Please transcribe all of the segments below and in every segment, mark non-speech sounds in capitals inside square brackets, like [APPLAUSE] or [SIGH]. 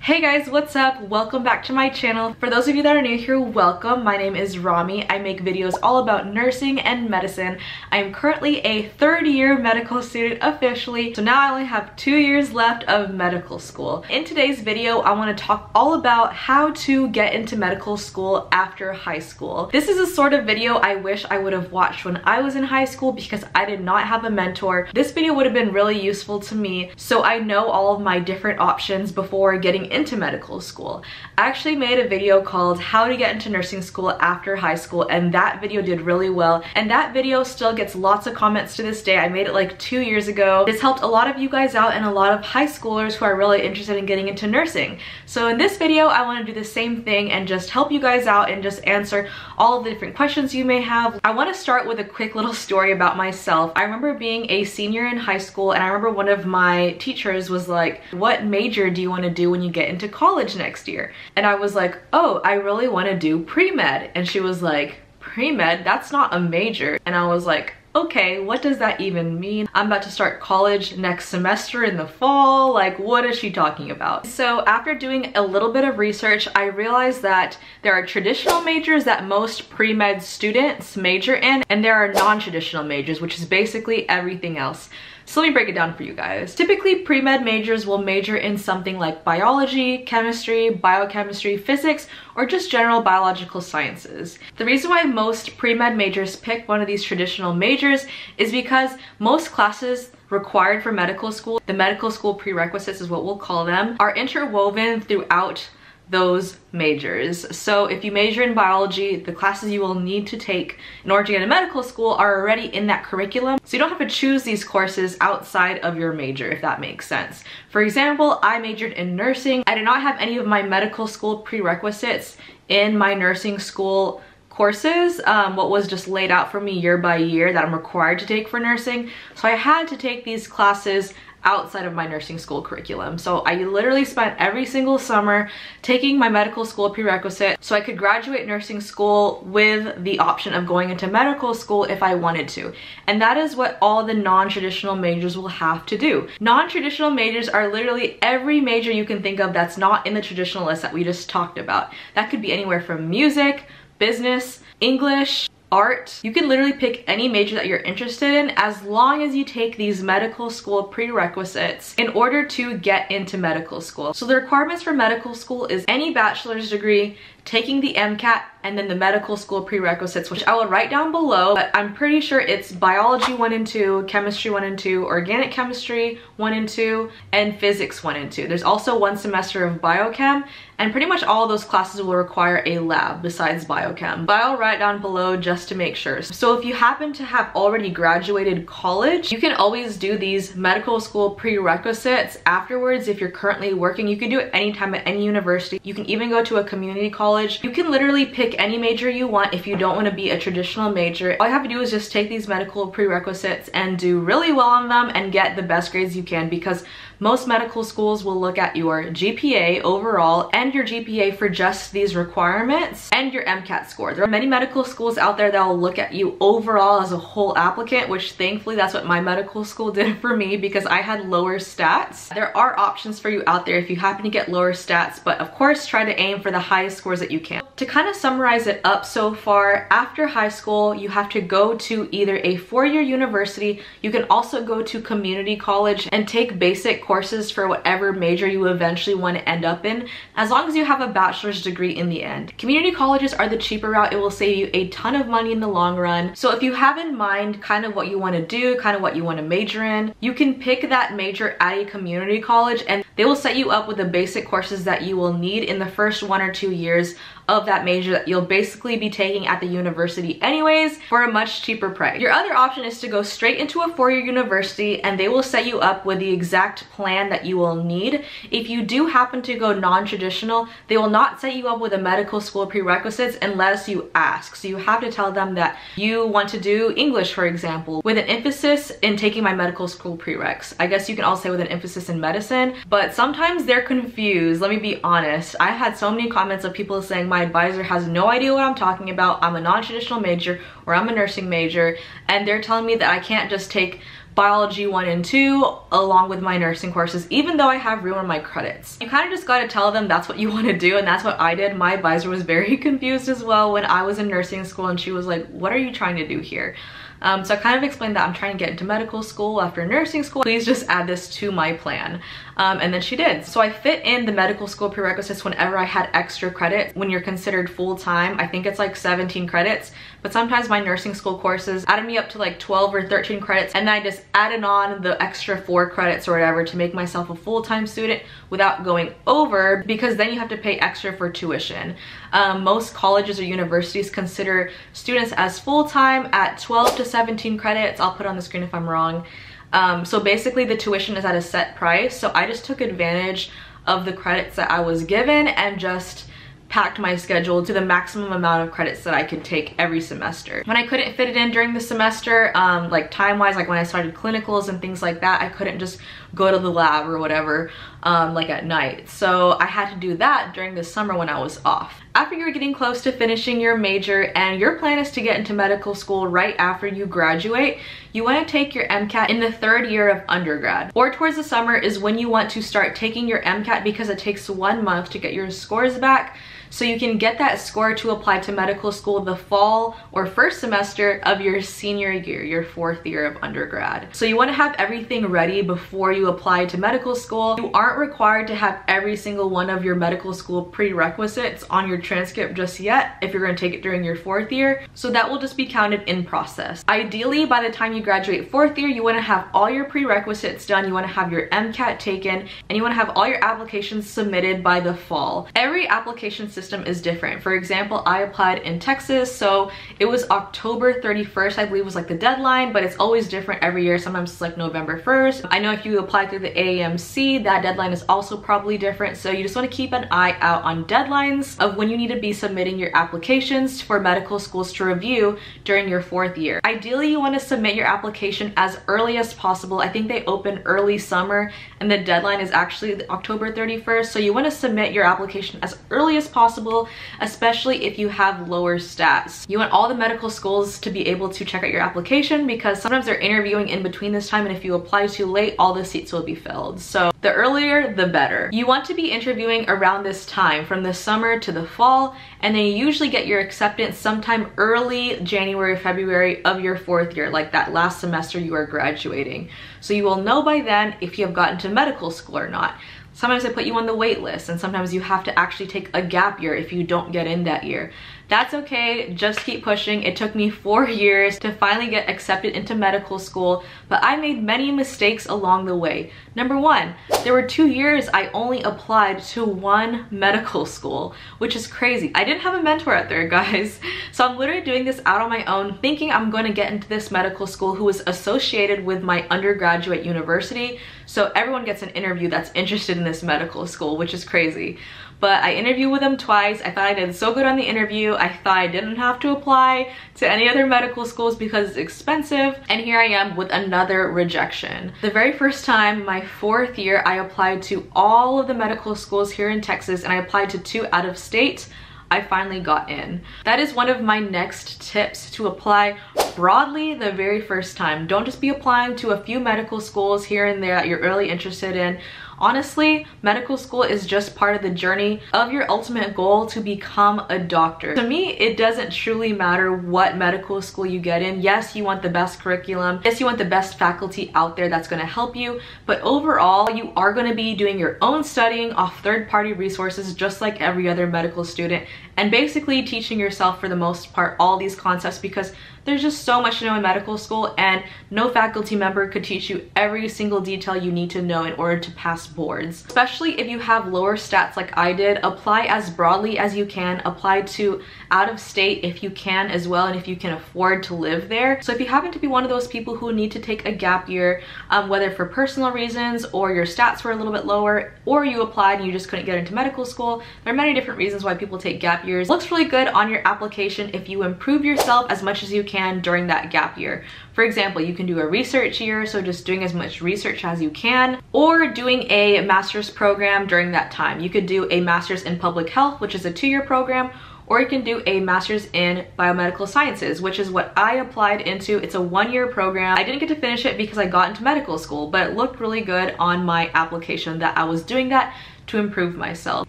Hey guys, what's up? Welcome back to my channel. For those of you that are new here, welcome. My name is Romi. I make videos all about nursing and medicine. I am currently a third year medical student officially, so now I only have two years left of medical school. In today's video, I want to talk all about how to get into medical school after high school. This is a sort of video I wish I would have watched when I was in high school because I did not have a mentor. This video would have been really useful to me, so I know all of my different options before getting into medical school. I actually made a video called how to get into nursing school after high school and that video did really well and that video still gets lots of comments to this day. I made it like two years ago. This helped a lot of you guys out and a lot of high schoolers who are really interested in getting into nursing. So in this video I want to do the same thing and just help you guys out and just answer all of the different questions you may have. I want to start with a quick little story about myself. I remember being a senior in high school and I remember one of my teachers was like, what major do you want to do when you get into college next year? And I was like, oh, I really want to do pre-med. And she was like, pre-med? That's not a major. And I was like, okay, what does that even mean? I'm about to start college next semester in the fall. Like, what is she talking about? So after doing a little bit of research, I realized that there are traditional majors that most pre-med students major in, and there are non-traditional majors, which is basically everything else. So let me break it down for you guys. Typically, pre-med majors will major in something like biology, chemistry, biochemistry, physics, or just general biological sciences. The reason why most pre-med majors pick one of these traditional majors is because most classes required for medical school, the medical school prerequisites is what we'll call them, are interwoven throughout those majors. So if you major in biology, the classes you will need to take in order to get a medical school are already in that curriculum. So you don't have to choose these courses outside of your major, if that makes sense. For example, I majored in nursing. I did not have any of my medical school prerequisites in my nursing school courses, um, what was just laid out for me year by year that I'm required to take for nursing. So I had to take these classes outside of my nursing school curriculum. So I literally spent every single summer taking my medical school prerequisite so I could graduate nursing school with the option of going into medical school if I wanted to. And that is what all the non-traditional majors will have to do. Non-traditional majors are literally every major you can think of that's not in the traditional list that we just talked about. That could be anywhere from music, business, English, art. You can literally pick any major that you're interested in as long as you take these medical school prerequisites in order to get into medical school. So the requirements for medical school is any bachelor's degree, taking the MCAT, and then the medical school prerequisites, which I will write down below, but I'm pretty sure it's biology 1 and 2, chemistry 1 and 2, organic chemistry 1 and 2, and physics 1 and 2. There's also one semester of biochem, and pretty much all those classes will require a lab besides biochem. But I'll write down below just to make sure. So if you happen to have already graduated college, you can always do these medical school prerequisites afterwards if you're currently working. You can do it anytime at any university. You can even go to a community college. You can literally pick any major you want if you don't want to be a traditional major. All you have to do is just take these medical prerequisites and do really well on them and get the best grades you can because most medical schools will look at your GPA overall and your GPA for just these requirements and your MCAT score. There are many medical schools out there that will look at you overall as a whole applicant, which thankfully that's what my medical school [LAUGHS] did for me because I had lower stats. There are options for you out there if you happen to get lower stats, but of course try to aim for the highest scores that you can. To kind of summarize it up so far, after high school, you have to go to either a four-year university, you can also go to community college and take basic courses for whatever major you eventually want to end up in, as long as you have a bachelor's degree in the end. Community colleges are the cheaper route. It will save you a ton of money in the long run. So if you have in mind kind of what you want to do, kind of what you want to major in, you can pick that major at a community college and they will set you up with the basic courses that you will need in the first one or two years of that major that you'll basically be taking at the university anyways for a much cheaper price. Your other option is to go straight into a four-year university and they will set you up with the exact plan that you will need. If you do happen to go non-traditional, they will not set you up with a medical school prerequisites unless you ask. So you have to tell them that you want to do English, for example, with an emphasis in taking my medical school prereqs. I guess you can also say with an emphasis in medicine, but sometimes they're confused. Let me be honest. I had so many comments of people saying my advisor has no idea what I'm talking about. I'm a non-traditional major or I'm a nursing major and they're telling me that I can't just take biology 1 and 2 along with my nursing courses even though I have room on my credits. You kind of just gotta tell them that's what you [LAUGHS] want to do and that's what I did. My advisor was very [LAUGHS] confused as well when I was in nursing school and she was like what are you trying to do here? Um, so I kind of explained that I'm trying to get into medical school after nursing school. Please just add this to my plan. Um, and then she did. So I fit in the medical school prerequisites whenever I had extra credit. When you're considered full-time, I think it's like 17 credits, but sometimes my nursing school courses added me up to like 12 or 13 credits and I just added on the extra four credits or whatever to make myself a full-time student without going over because then you have to pay extra for tuition. Um, most colleges or universities consider students as full-time at 12 to 17 credits. I'll put on the screen if I'm wrong. Um, so basically the tuition is at a set price. So I just took advantage of the credits that I was given and just packed my schedule to the maximum amount of credits that I could take every semester. When I couldn't fit it in during the semester, um, like time-wise, like when I started clinicals and things like that, I couldn't just go to the lab or whatever, um, like at night. So I had to do that during the summer when I was off. After you're getting close to finishing your major and your plan is to get into medical school right after you graduate, you want to take your MCAT in the third year of undergrad. Or towards the summer is when you want to start taking your MCAT because it takes one month to get your scores back so you can get that score to apply to medical school the fall or first semester of your senior year, your fourth year of undergrad. So you wanna have everything ready before you apply to medical school. You aren't required to have every single one of your medical school prerequisites on your transcript just yet if you're gonna take it during your fourth year. So that will just be counted in process. Ideally, by the time you graduate fourth year, you wanna have all your prerequisites done, you wanna have your MCAT taken, and you wanna have all your applications submitted by the fall. Every application system system is different. For example, I applied in Texas, so it was October 31st, I believe was like the deadline, but it's always different every year. Sometimes it's like November 1st. I know if you apply through the AMC, that deadline is also probably different. So you just wanna keep an eye out on deadlines of when you need to be submitting your applications for medical schools to review during your fourth year. Ideally, you wanna submit your application as early as possible. I think they open early summer and the deadline is actually October 31st. So you wanna submit your application as early as possible possible, especially if you have lower stats. You want all the medical schools to be able to check out your application because sometimes they're interviewing in between this time and if you apply too late, all the seats will be filled. So the earlier, the better. You want to be interviewing around this time from the summer to the fall and then usually get your acceptance sometime early January, February of your fourth year, like that last semester you are graduating. So you will know by then if you have gotten to medical school or not. Sometimes they put you on the wait list and sometimes you have to actually take a gap year if you don't get in that year. That's okay, just keep pushing. It took me four [LAUGHS] years to finally get accepted into medical school, but I made many mistakes along the way. Number one, there were two years I only applied to one medical [LAUGHS] school, which is crazy. I didn't have a mentor out there, [LAUGHS] guys. So I'm literally doing this out on my own, thinking I'm going to get into this medical school who is associated with my undergraduate university. So everyone gets an interview that's interested in this medical school, which is crazy but I interviewed with them twice. I thought I did so good on the interview. I thought I didn't have to apply to any other medical schools because it's expensive. And here I am with another rejection. The very first time, my fourth year, I applied to all of the medical schools here in Texas and I applied to two out of state. I finally got in. That is one of my next tips to apply broadly the very first time. Don't just be applying to a few medical schools here and there that you're really interested in. Honestly, medical school is just part of the journey of your ultimate goal to become a doctor. To me, it doesn't truly matter what medical school you get in. Yes, you want the best curriculum. Yes, you want the best faculty out there that's gonna help you. But overall, you are gonna be doing your own studying off third-party resources just like every other medical student and basically teaching yourself for the most part all these concepts because there's just so much to know in medical school and no faculty member could teach you every single detail you need to know in order to pass boards. Especially if you have lower stats like I did, apply as broadly as you can, apply to out of state if you can as well and if you can afford to live there. So if you happen to be one of those people who need to take a gap year, um, whether for personal reasons or your stats were a little bit lower or you applied and you just couldn't get into medical school, there are many different reasons why people take gap years. It looks really good on your application if you improve yourself as much as you can can during that gap year. For example, you can do a research year, so just doing as much research as you can, or doing a master's program during that time. You could do a master's in public health, which is a two-year program, or you can do a master's in biomedical sciences, which is what I applied into. It's a one-year program. I didn't get to finish it because I got into medical school, but it looked really good on my application that I was doing that to improve myself.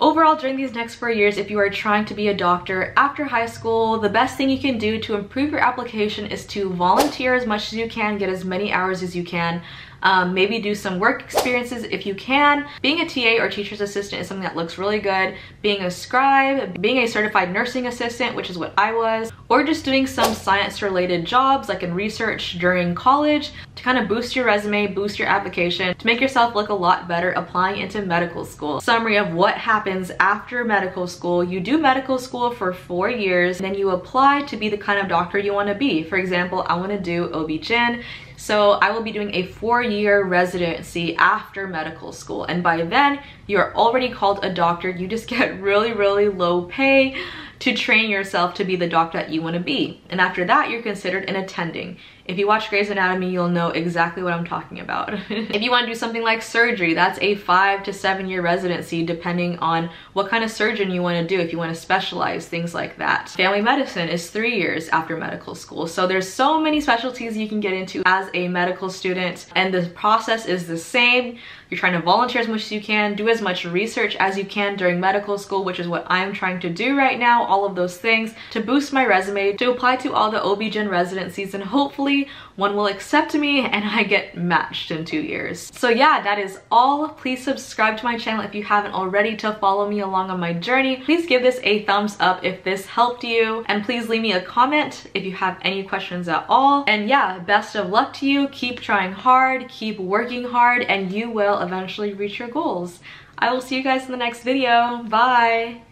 Overall, during these next four years, if you are trying to be a doctor after high school, the best thing you can do to improve your application is to volunteer as much as you can, get as many hours as you can, um, maybe do some work experiences if you can. Being a TA or teacher's assistant is something that looks really good. Being a scribe, being a certified nursing assistant, which is what I was, or just doing some science related jobs like in research during college to kind of boost your resume, boost your application, to make yourself look a lot better applying into medical school. Summary of what happens after medical school. You do medical school for four years, then you apply to be the kind of doctor you want to be. For example, I want to do OB-GYN. So I will be doing a four-year residency after medical school. And by then, you're already called a doctor. You just [LAUGHS] get really, really low pay to train yourself to be the doctor that you want to be. And after that, you're considered an attending. If you watch Grey's Anatomy, you'll know exactly what I'm talking about. [LAUGHS] if you want to do something like surgery, that's a five to seven year residency depending on what kind of surgeon you want to do, if you want to specialize, things like that. Family medicine is three years after medical school. So there's so many specialties you can get into as a medical student and the process is the same. You're trying to volunteer as much as you can, do as much research as you can during medical school, which is what I'm trying to do right now, all of those things to boost my resume, to apply to all the OB-GYN residencies and hopefully one will accept me and I get matched in two years. So yeah, that is all. Please subscribe to my channel if you haven't already to follow me along on my journey. Please give this a thumbs up if this helped you and please leave me a comment if you have any questions at all. And yeah, best of luck to you. Keep trying hard, keep working hard, and you will eventually reach your goals. I will see you guys in the next video. Bye!